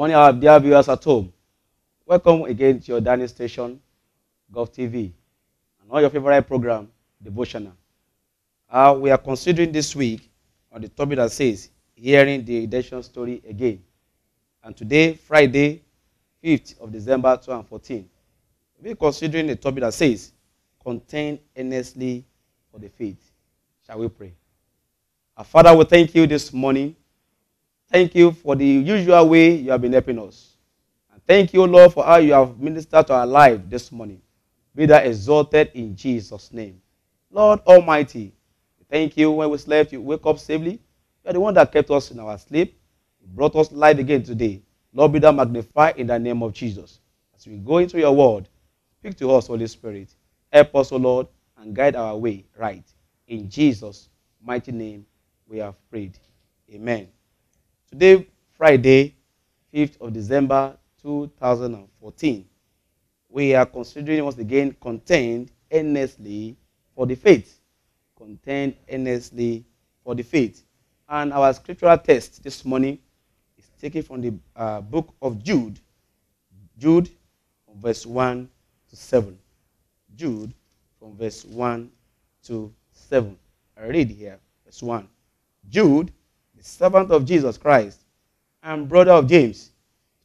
morning, our dear viewers at home. Welcome again to your dining station, Gov TV, and all your favorite program, Devotional. Uh, we are considering this week on the topic that says, Hearing the redemption story again. And today, Friday, 5th of December 2014, we're considering a topic that says, Contend earnestly for the faith. Shall we pray? Our Father, we thank you this morning. Thank you for the usual way you have been helping us. And thank you, Lord, for how you have ministered to our life this morning. Be that exalted in Jesus' name. Lord Almighty, thank you when we slept, you wake up safely. You are the one that kept us in our sleep. You brought us life again today. Lord, be that magnified in the name of Jesus. As we go into your word, speak to us, Holy Spirit. Help us, O Lord, and guide our way right. In Jesus' mighty name, we have prayed. Amen. Today, Friday, 5th of December 2014, we are considering once again contend earnestly for the faith. Contend earnestly for the faith. And our scriptural text this morning is taken from the uh, book of Jude. Jude, verse 1 to 7. Jude, from verse 1 to 7. I read here, verse 1. Jude, servant of Jesus Christ, and brother of James,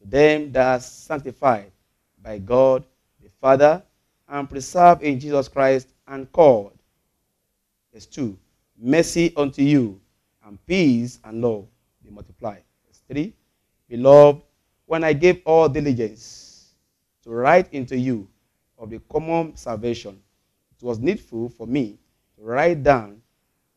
to them that are sanctified by God the Father, and preserved in Jesus Christ, and called. Verse 2. Mercy unto you, and peace and love be multiplied. Verse 3. Beloved, when I gave all diligence to write into you of the common salvation, it was needful for me to write down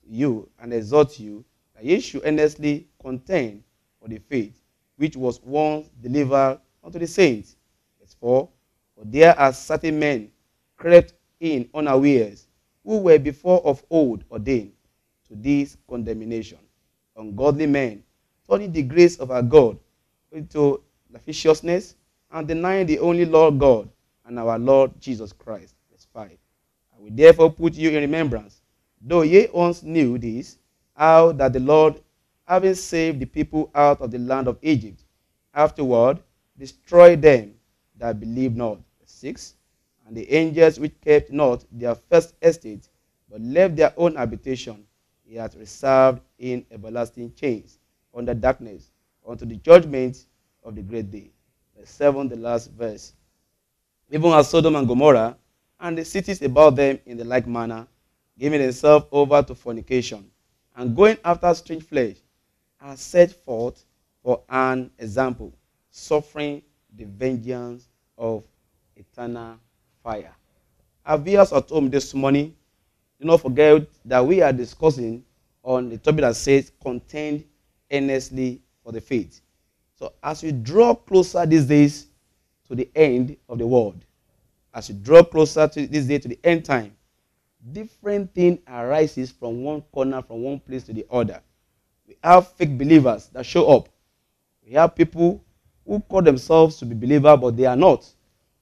to you and exhort you that ye should earnestly contend for the faith which was once delivered unto the saints. Verse 4 For there are certain men crept in unawares, who were before of old ordained to this condemnation, ungodly men, turning the grace of our God into lasciviousness and denying the only Lord God and our Lord Jesus Christ. Verse 5. I will therefore put you in remembrance, though ye once knew this, how that the Lord, having saved the people out of the land of Egypt, afterward destroyed them that believed not. 6. And the angels which kept not their first estate, but left their own habitation, he hath reserved in everlasting chains under darkness unto the judgment of the great day. Verse 7, the last verse. Even as Sodom and Gomorrah, and the cities about them in the like manner, giving themselves over to fornication, and going after strange flesh, are set forth for an example, suffering the vengeance of eternal fire. Our viewers at home this morning, do not forget that we are discussing on the topic that says contend earnestly for the faith. So as we draw closer these days to the end of the world, as we draw closer to this day to the end time, different thing arises from one corner, from one place to the other. We have fake believers that show up. We have people who call themselves to be believers, but they are not.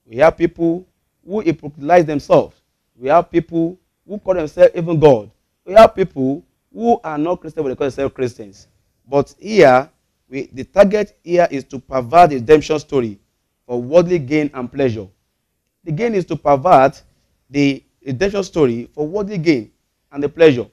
We have people who hypocritize themselves. We have people who call themselves even God. We have people who are not Christians, but they call themselves Christians. But here, we, the target here is to pervert the redemption story for worldly gain and pleasure. The gain is to pervert the redemption story for worldly gain and the pleasure.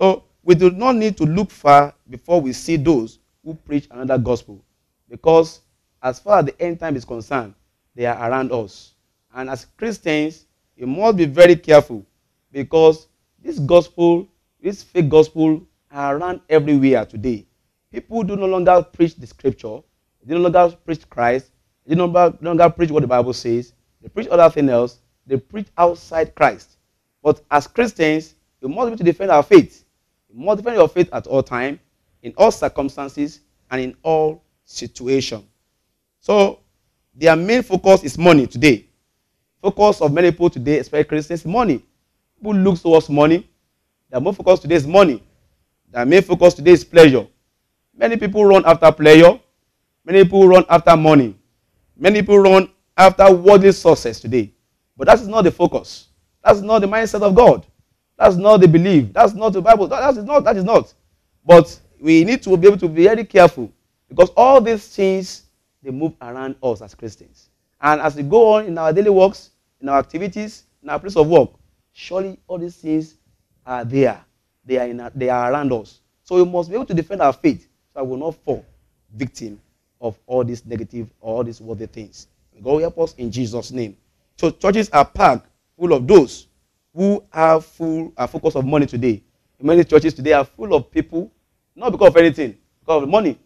So we do not need to look far before we see those who preach another gospel. Because as far as the end time is concerned, they are around us. And as Christians, you must be very careful because this gospel, this fake gospel, are around everywhere today. People do no longer preach the scripture, they no longer preach Christ, they no longer, no longer preach what the Bible says, they preach other thing else, they preach outside Christ. But as Christians, you must be to defend our faith. You must defend your faith at all time, in all circumstances, and in all situations. So, their main focus is money today. Focus of many people today, especially Christians, money. People look towards money. Their main focus today is money. Their main focus today is pleasure. Many people run after pleasure. Many people run after money. Many people run after worldly success today. But that is not the focus. That's not the mindset of God. That's not the belief. That's not the Bible. That is not. That is not. But we need to be able to be very careful because all these things they move around us as Christians. And as we go on in our daily works, in our activities, in our place of work, surely all these things are there. They are, in, they are around us. So we must be able to defend our faith so we will not fall victim of all these negative or all these worthy things. God help us in Jesus' name. So churches are packed full of those who are full are focus of money today. Many churches today are full of people, not because of anything, because of money.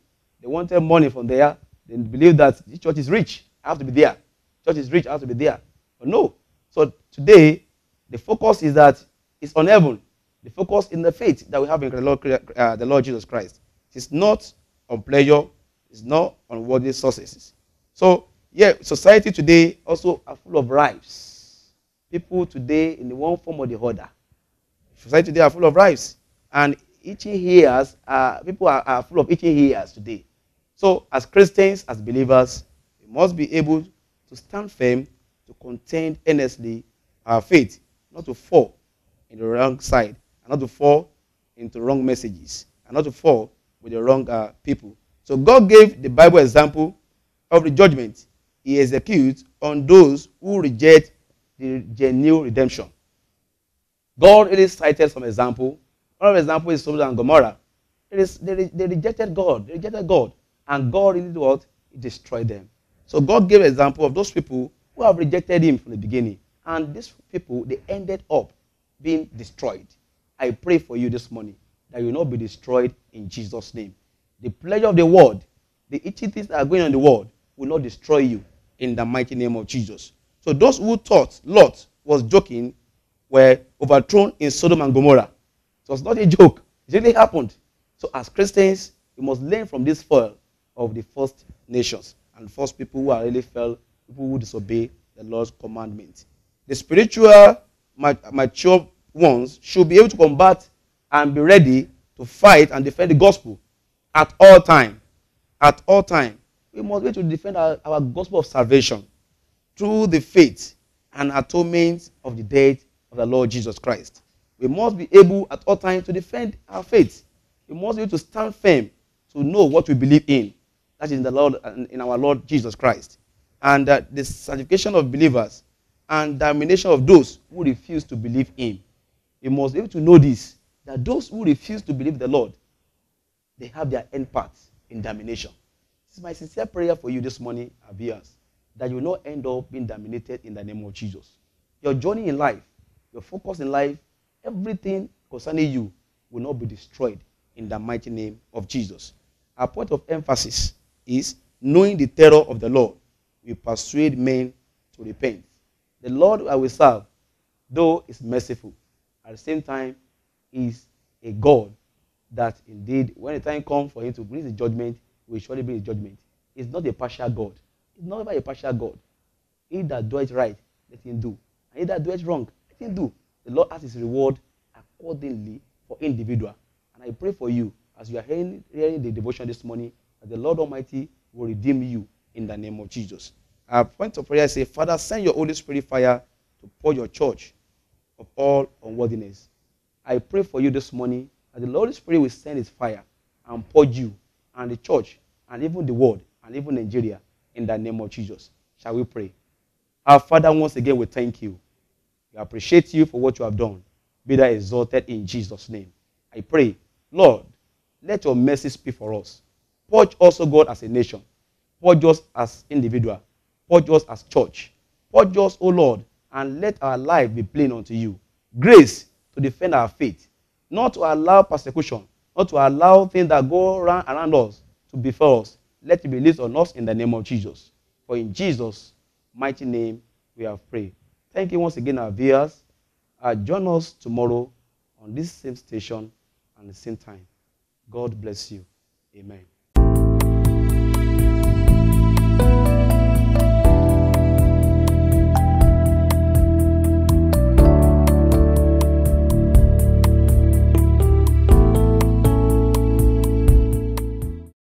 They wanted money from there. They believe that the church is rich. I have to be there. Church is rich. I have to be there. But no. So today, the focus is that it's on heaven. The focus in the faith that we have in the Lord, uh, the Lord Jesus Christ. It's not on pleasure. It's not on worldly sources. So, yeah, society today also are full of rights. People today, in the one form or the other, society today are full of rights. And itching ears, uh, people are, are full of itching ears today. So, as Christians, as believers, we must be able to stand firm, to contend earnestly our faith, not to fall in the wrong side, and not to fall into wrong messages, and not to fall with the wrong uh, people. So, God gave the Bible example of the judgment He executes on those who reject the genuine redemption. God really cited some example. The examples is Sodom and Gomorrah. It is, they, they rejected God. They rejected God. And God really did what? He destroyed them. So God gave an example of those people who have rejected him from the beginning. And these people, they ended up being destroyed. I pray for you this morning that you will not be destroyed in Jesus' name. The pleasure of the world, the itchy things that are going on in the world, will not destroy you in the mighty name of Jesus. So those who thought Lot was joking were overthrown in Sodom and Gomorrah. It was not a joke. It really happened. So as Christians, we must learn from this fall of the first nations and first people who are really fell, people who disobey the Lord's commandment. The spiritual mature ones should be able to combat and be ready to fight and defend the gospel at all time. At all time. We must be able to defend our, our gospel of salvation through the faith and atonement of the death of the Lord Jesus Christ. We must be able at all times to defend our faith. We must be able to stand firm to know what we believe in that is in the Lord, in our Lord Jesus Christ. And uh, the sanctification of believers and damnation of those who refuse to believe Him. We must be able to know this that those who refuse to believe the Lord, they have their end part in damnation. Is my sincere prayer for you this morning, viewers, that you will not end up being dominated in the name of Jesus. Your journey in life, your focus in life, everything concerning you will not be destroyed in the mighty name of Jesus. Our point of emphasis is knowing the terror of the Lord will persuade men to repent. The Lord I will serve, though is merciful, at the same time is a God that indeed, when the time comes for him to bring the judgment, will surely bring his judgment. He's not a partial God. He's not ever a partial God. He that doeth right, let him do. And he that doeth wrong, let him do. The Lord has his reward accordingly for individual. And I pray for you as you are hearing, hearing the devotion this morning that the Lord Almighty will redeem you in the name of Jesus. Our point of prayer say, Father, send your Holy Spirit fire to pour your church of all unworthiness. I pray for you this morning that the Holy Spirit will send his fire and pour you and the church and even the world and even Nigeria in the name of Jesus. Shall we pray? Our Father, once again, we thank you. We appreciate you for what you have done. Be that exalted in Jesus' name. I pray, Lord, let your mercy speak for us. Purge also God as a nation. Purge us as individual. Purge us as church. Purge us, O Lord, and let our life be plain unto you. Grace to defend our faith. Not to allow persecution. Not to allow things that go around, around us to befall us. Let it be released on us in the name of Jesus. For in Jesus' mighty name we have prayed. Thank you once again, our viewers. Uh, join us tomorrow on this same station and the same time. God bless you. Amen.